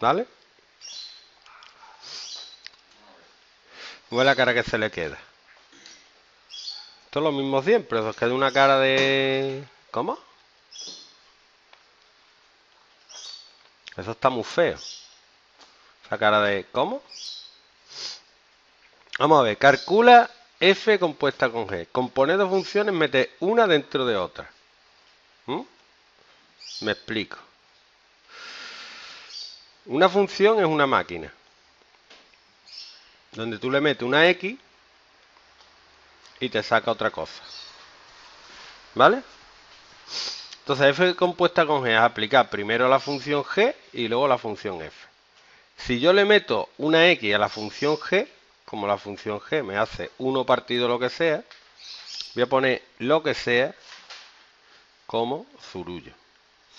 ¿Vale? Ve la cara que se le queda. Esto es lo mismo siempre, os queda una cara de... ¿Cómo? Eso está muy feo. Esa cara de... ¿Cómo? Vamos a ver, calcula f compuesta con g. Compone dos funciones, mete una dentro de otra. ¿Mm? Me explico. Una función es una máquina. Donde tú le metes una x y te saca otra cosa. ¿Vale? Entonces f compuesta con g es aplicar primero la función g y luego la función f. Si yo le meto una x a la función g, como la función g me hace 1 partido lo que sea, voy a poner lo que sea como zurullo.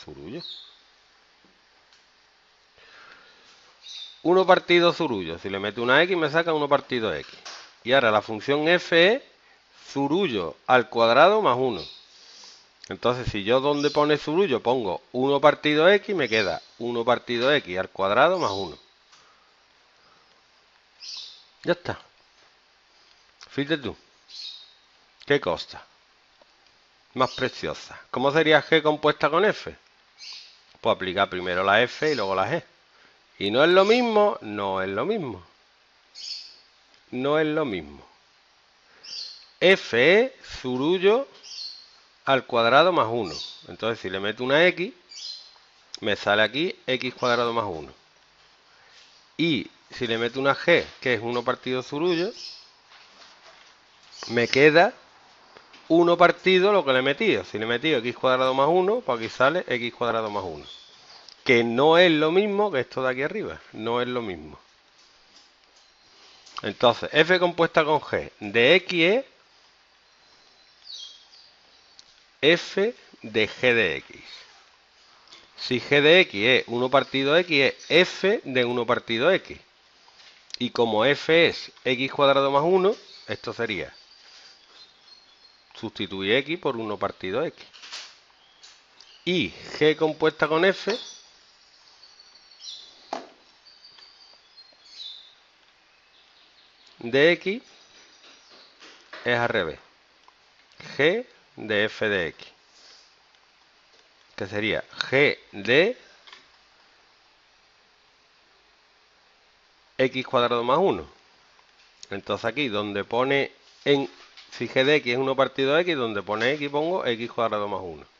Zurullo. 1 partido zurullo. Si le meto una x me saca 1 partido x. Y ahora la función f es zurullo al cuadrado más 1. Entonces, si yo donde pone zurullo pongo 1 partido x, me queda 1 partido x al cuadrado más 1. Ya está. Fíjate tú. ¿Qué costa? Más preciosa. ¿Cómo sería g compuesta con f? Pues aplicar primero la f y luego la g. ¿Y no es lo mismo? No es lo mismo. No es lo mismo. f es zurullo al cuadrado más 1. Entonces, si le meto una x, me sale aquí x cuadrado más 1. Y si le meto una g, que es 1 partido zurullo, me queda 1 partido lo que le he metido. Si le he metido x cuadrado más 1, pues aquí sale x cuadrado más 1. Que no es lo mismo que esto de aquí arriba. No es lo mismo. Entonces, f compuesta con g de x es f de g de x. Si g de x es 1 partido x, es f de 1 partido x. Y como f es x cuadrado más 1, esto sería sustituir x por 1 partido x. Y g compuesta con f de x es al revés. g de f de x. Que sería g de x cuadrado más 1. Entonces aquí donde pone en, si g de x es 1 partido de x, donde pone x pongo x cuadrado más 1.